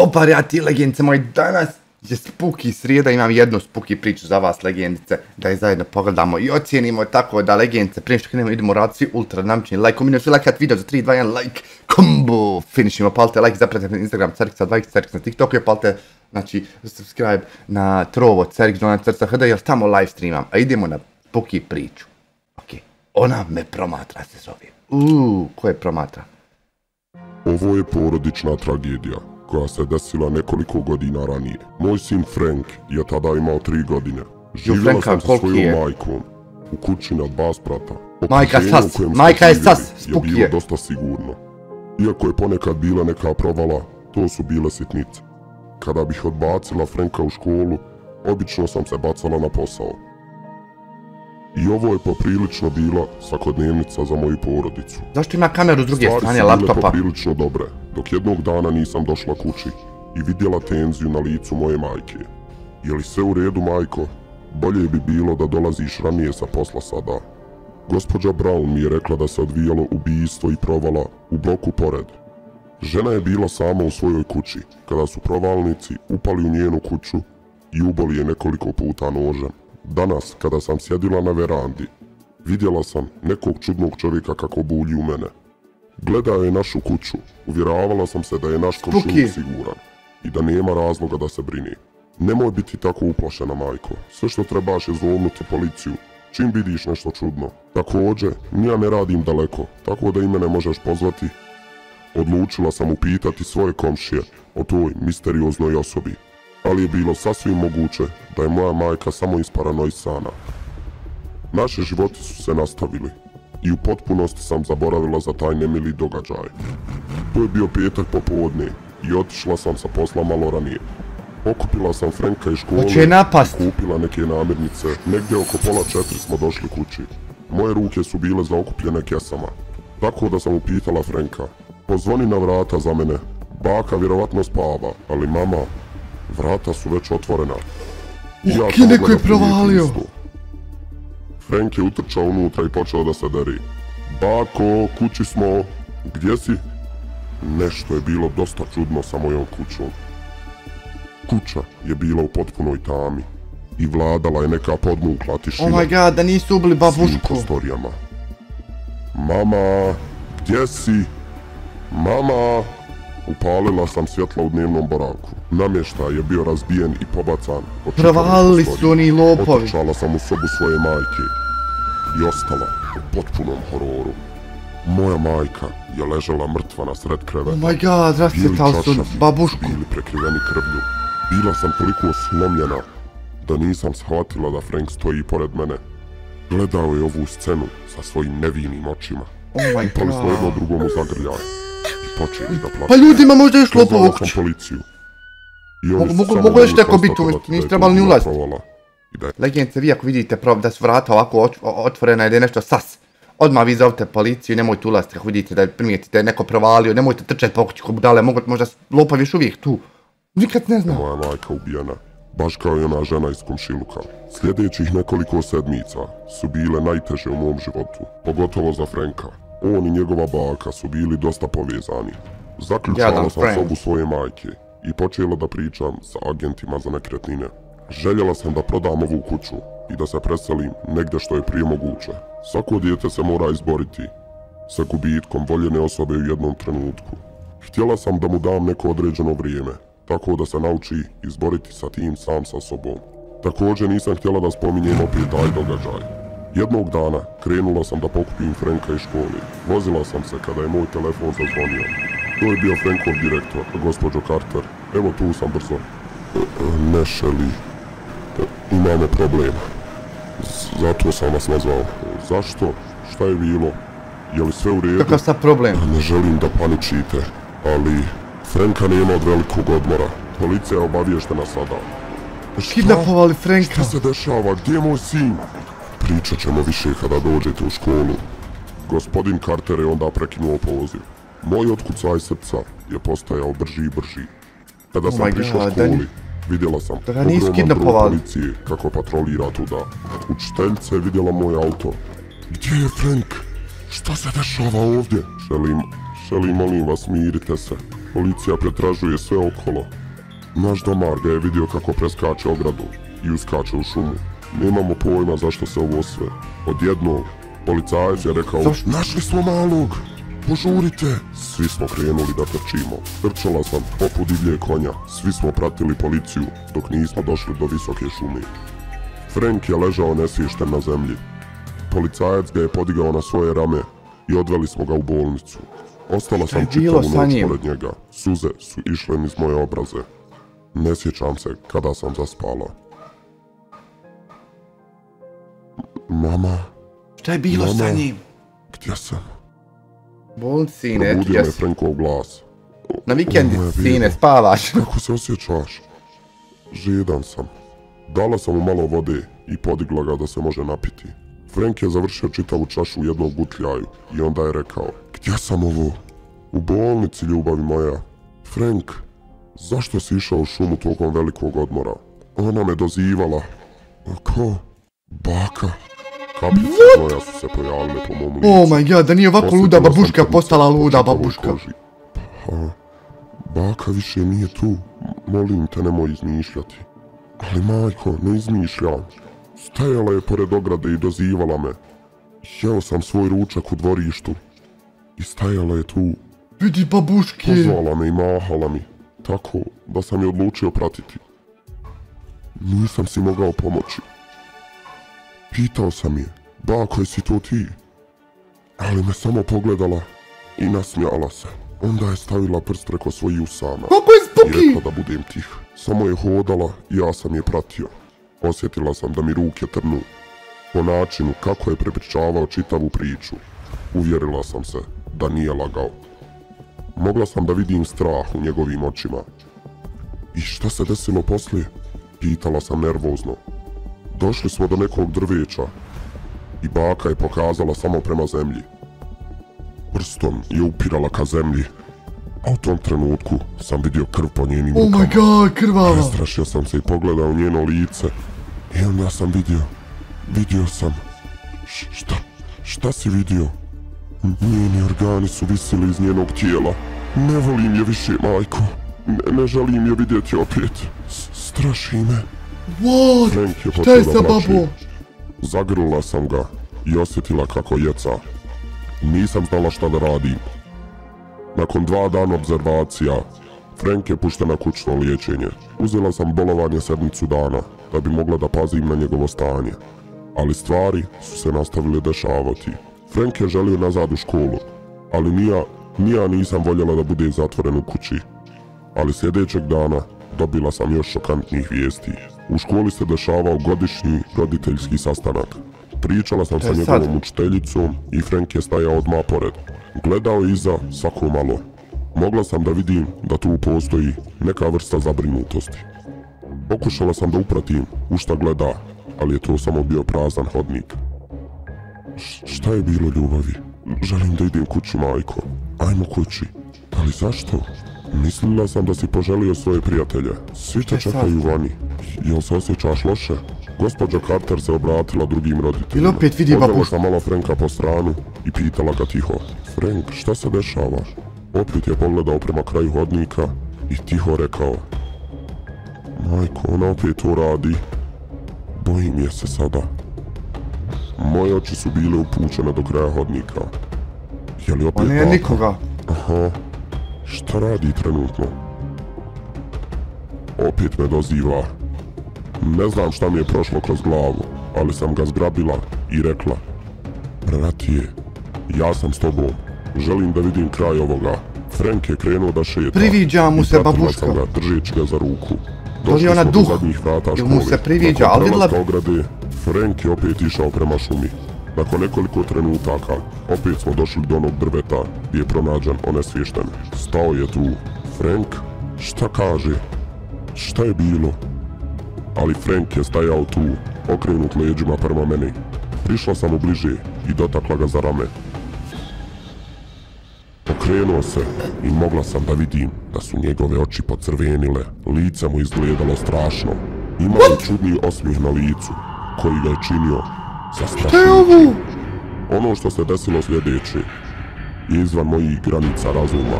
Dobar ja ti legendice moj, danas je spuki srijeda, imam jednu spuki priču za vas legendice, da je zajedno pogledamo i ocijenimo tako da legendice, prije što krenemo idemo raditi svi ultra namčni like, kombinu svi lajkat video za 3, 2, 1, like, kombo, finishimo, palite like, zapratite na Instagram, Cerksa 20, Cerksa na TikToku, palite, znači, subscribe na Trovo, crk, Donat, crca, HD, jer tamo live streamam, a idemo na spuki priču. Okej, okay. ona me promatra se zove. Uuu, ko je promatra? Ovo je porodična tragedija koja se desila nekoliko godina ranije. Moj sin Frank je tada imao tri godine. Živjela sam sa svojom je? majkom u kući na dva sprata. Majka sas, majka je sas, spuk je. Bilo dosta sigurno. Iako je ponekad bila neka provala, to su bile sitnice. Kada bih odbacila Franka u školu, obično sam se bacala na posao. I ovo je poprilično bila svakodnevnica za moju porodicu. Zašto ima kameru s druge Stvari strane laptopa? Stvari su bile poprilično dobre, dok jednog dana nisam došla kući i vidjela tenziju na licu moje majke. Je li sve u redu, majko? Bolje bi bilo da dolaziš ranije sa posla sada. Gospođa Brown mi je rekla da se odvijalo ubijstvo i provala u bloku pored. Žena je bila sama u svojoj kući, kada su provalnici upali u njenu kuću i uboli je nekoliko puta nožem. Danas, kada sam sjedila na verandi, vidjela sam nekog čudnog čovjeka kako bulji u mene. Gledao je našu kuću, uvjeravala sam se da je naš komšin siguran i da nema razloga da se brini. Nemoj biti tako uplašena, majko. Sve što trebaš je zovnuti policiju, čim vidiš nešto čudno. Također, nija ne radim daleko, tako da i mene možeš pozvati. Odlučila sam upitati svoje komšije o toj misterioznoj osobi ali je bilo sasvim moguće da je moja majka samo iz paranoisana. Naše životi su se nastavili i u potpunosti sam zaboravila za taj nemili događaj. To je bio petak popodne i otišla sam sa posla malo ranije. Okupila sam Frenka iz škole i kupila neke namirnice. Negdje oko pola četiri smo došli kući. Moje ruke su bile zaokupljene kesama. Tako da sam upitala Frenka. Pozvoni na vrata za mene. Baka vjerovatno spava, ali mama, Vrata su već otvorena. Ja Uki, neko je provalio. Frank je utrčao unutra i počeo da se deri. Bako, kući smo. Gdje si? Nešto je bilo dosta čudno sa mojom kućom. Kuća je bila u potpunoj tami. I vladala je neka podmukla tišina. Oh my god, da nisu ubili babušku. Svim Mama, gdje si? Mama, Upalila sam svjetla u dnevnom boravku. Namještaj je bio razbijen i pobacan. Provalili su oni lopovi. Otrčala sam u sobu svoje majke i ostala u potpunom hororu. Moja majka je ležala mrtva na sred kreveta. Oh my god, rasvjetali su babušku. Bili prekriveni krvlju. Bila sam toliko slomljena da nisam shvatila da Frank stoji pored mene. Gledao je ovu scenu sa svojim nevinim očima. Oh my god. Upali smo jedno drugom u zagrljaj počeli da plaću. Pa ljudima možda je šlo po ovu kuću. policiju. Mogu, mogu, mogu još neko biti uvijek, nisi trebali ni ulaziti. Legence, vi ako vidite pravo da su vrata ovako otvorena ili nešto sas, odmah vi zovite policiju, nemojte ulaziti ako vidite da primijetite da je neko provalio, nemojte trčati po kući ko budale, mogu, možda lopavi još uvijek tu. Nikad ne znam. Moja majka ubijena, baš kao i ona žena iz komšiluka. Sljedećih nekoliko sedmica su bile najteže u mom životu, pogotovo za Franka on i njegova baka su bili dosta povezani. Zaključala sam sobu svoje majke i počela da pričam sa agentima za nekretnine. Željela sam da prodam ovu kuću i da se preselim negde što je prije moguće. Svako dijete se mora izboriti sa gubitkom voljene osobe u jednom trenutku. Htjela sam da mu dam neko određeno vrijeme, tako da se nauči izboriti sa tim sam sa sobom. Također nisam htjela da spominjem opet taj događaj. Jednog dana krenula sam da pokupim Franka iz škole. Vozila sam se kada je moj telefon zazvonio. To je bio Frankov direktor, gospođo Carter. Evo tu sam brzo. Ne šeli. Imamo problema. Zato sam vas nazvao. Zašto? Šta je bilo? Je li sve u redu? Kakav sad problem? Ne želim da paničite, ali Franka nema od velikog odmora. Policija je obavještena sada. Kidnapovali Franka. Šta se dešava? Gdje je moj sin? Pričat ćemo više kada dođete u školu. Gospodin Carter je onda prekinuo poziv. Moj otkucaj srca je postajao brži i brži. Kada oh sam prišao školi, vidjela sam ogroman broj policije kako patrolira tuda. Učiteljica je vidjela moj auto. Gdje je Frank? Šta se dešava ovdje? Šelim, šelim, molim vas, mirite se. Policija pretražuje sve okolo. Naš domar ga je vidio kako preskače ogradu i uskače u šumu. Nemamo pojma zašto se ovo sve. Odjednog, policajac je rekao, Zašto? našli smo malog, požurite. Svi smo krenuli da trčimo. Trčala sam poput divlje konja. Svi smo pratili policiju dok nismo došli do visoke šume. Frank je ležao nesvješten na zemlji. Policajac ga je podigao na svoje rame i odveli smo ga u bolnicu. Ostala sam čitavu noć pored njega. Suze su išle niz moje obraze. Ne sjećam se kada sam zaspala. Mama, Šta je bilo Mama. sa njim? gdje sam? Bolnici, sine, Probudio me? Frankov glas. Na vida. sine, spavaš. Kako se osjećaš? Žedan sam. Dala sam mu malo vode i podigla ga da se može napiti. Frank je završio čitavu čašu u jednom gutljaju i onda je rekao Gdje sam ovo? U bolnici, ljubavi moja. Frank, zašto si išao u šumu tokom velikog odmora? Ona me dozivala. A ko? Baka. Kapljice znoja su se pojavile po mom licu. Oh my god, da nije ovako luda babuška postala po luda babuška. koži. Pa, baka više nije tu. Molim te, nemoj izmišljati. Ali majko, ne izmišljam. Stajala je pored ograde i dozivala me. Jeo sam svoj ručak u dvorištu. I stajala je tu, Vidi babuške. pozvala me i mahala mi. Tako da sam je odlučio pratiti. Nisam si mogao pomoći. Pitao sam je, bako jesi to ti? Ali me samo pogledala i nasmijala se. Onda je stavila prst preko svojih usana Kako je i spuki? rekla da budem tih. Samo je hodala i ja sam je pratio. Osjetila sam da mi ruke trnu. Po načinu kako je prepričavao čitavu priču, uvjerila sam se da nije lagao. Mogla sam da vidim strah u njegovim očima. I šta se desilo poslije? Pitala sam nervozno. Došli smo do nekog drveća i baka je pokazala samo prema zemlji. Prstom je upirala ka zemlji, a u tom trenutku sam vidio krv po njenim Oh rukama. my god, krvava. Prestrašio sam se i pogledao njeno lice. I onda sam vidio, vidio sam. Š- šta, šta si vidio? Njeni organi su visili iz njenog tijela. Ne volim je više, majko. Ne, ne želim je vidjeti opet. S straši me. What? Frank je Šta je počeo sa da plače. babom? Zagrlila sam ga i osjetila kako jeca. Nisam znala šta da radim. Nakon dva dana observacija, Frank je pušten na kućno liječenje. Uzela sam bolovanje sedmicu dana, da bi mogla da pazim na njegovo stanje. Ali stvari su se nastavile dešavati. Frank je želio nazad u školu, ali nija, nija nisam voljela da bude zatvoren u kući. Ali sljedećeg dana dobila sam još šokantnih vijesti. U školi se dešavao godišnji roditeljski sastanak. Pričala sam sa sad? njegovom učiteljicom i Frank je stajao odmah pored. Gledao je iza svako malo. Mogla sam da vidim da tu postoji neka vrsta zabrinutosti. Pokušala sam da upratim u šta gleda, ali je to samo bio prazan hodnik. Š- šta je bilo ljubavi? Želim da idem kući, majko. Ajmo kući. Ali zašto? Mislila sam da si poželio svoje prijatelje. Svi te je sad? čekaju vani. Jel se osjećaš loše? Gospođa Carter se obratila drugim roditeljima. Ili opet vidi babušku? sam malo Franka po stranu i pitala ga tiho. Frank, šta se dešava? Opet je pogledao prema kraju hodnika i tiho rekao. Majko, ona opet to radi. Bojim je se sada. Moje oči su bile upućene do kraja hodnika. Je li Pa opet ne, baka? nikoga. Aha. Šta radi trenutno? Opet me doziva. Ne znam šta mi je prošlo kroz glavu, ali sam ga zgrabila i rekla. Bratije, ja sam s tobom. Želim da vidim kraj ovoga. Frank je krenuo da šeta. Priviđa mu i se babuška. sam ga, držeći ga za ruku. Došli ona smo duh? do zadnjih vrata Ili škole. mu se priviđa, Nakon ali vidjela prelaska ograde, Frank je opet išao prema šumi. Nakon nekoliko trenutaka, opet smo došli do onog drveta gdje je pronađen onesvješten. Stao je tu. Frank, šta kaže? Šta je bilo? Ali Frank je stajao tu, okrenut leđima prema meni. Prišla sam mu bliže i dotakla ga za rame. Okrenuo se i mogla sam da vidim da su njegove oči pocrvenile, lice mu izgledalo strašno. Imao je čudni osmijeh na licu, koji ga je činio Šta je ovo? Ono što se desilo sljedeće je izvan mojih granica razuma.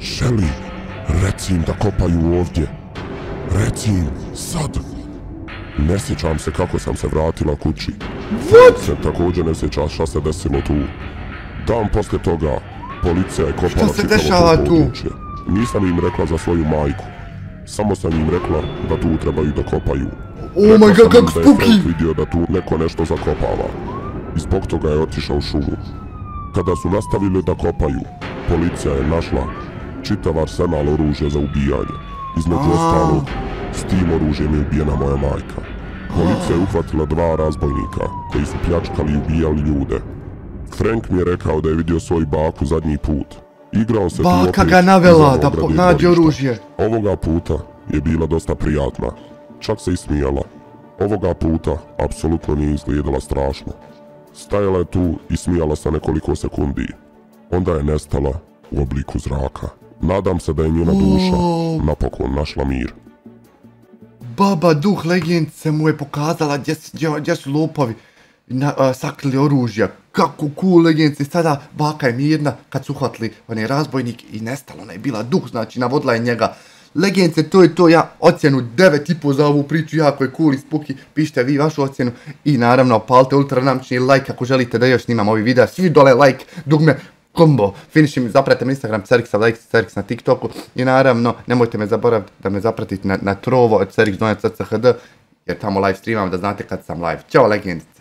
Šeli, reci im da kopaju ovdje. Reci im, sad. Ne sjećam se kako sam se vratila kući. What? Se također ne sjeća šta se desilo tu. Dan poslije toga, policija je kopala Šta se čitavo dešava tu? područje. Nisam im rekla za svoju majku. Samo sam im rekla da tu trebaju da kopaju. Oh my god, kako! Frank vidio da tu neko nešto zakopava. I zbog toga je otišao u šumu. Kada su nastavili da kopaju, policija je našla čitav arsenal oružja za ubijanje. Između ostalog, s tim oružjem je ubijena moja majka. Policija je uhvatila dva razbojnika koji su pljačkali i ubijali ljude. Frank mi je rekao da je vidio svoju baku zadnji put. Igrao se tu Baka opet ga navela da nađe oružje. Ovoga puta je bila dosta prijatna. Čak se i smijala. Ovoga puta apsolutno nije izgledala strašno. Stajala je tu i smijala se nekoliko sekundi. Onda je nestala u obliku zraka. Nadam se da je njena duša napokon našla mir. Baba duh legendice mu je pokazala gdje, su- gdje, gdje su lopovi na, a, sakrili oružja. Kako cool legendice. Sada baka je mirna kad su uhvatili onaj razbojnik i nestalo. Ona je bila duh, znači navodila je njega. Legendice, to je to, ja ocjenu 9,5 za ovu priču, jako je cool i spooky, pišite vi vašu ocjenu i naravno palite ultranamčni like ako želite da još snimam ovi videa, svi dole like, dugme, kombo, finishim, zapratite me Instagram, Ceriksa, like Ceriks na TikToku i naravno nemojte me zaboraviti da me zapratite na, na Trovo od Ceriks Donjac CCHD jer tamo live streamam da znate kad sam live. Ćao legendice!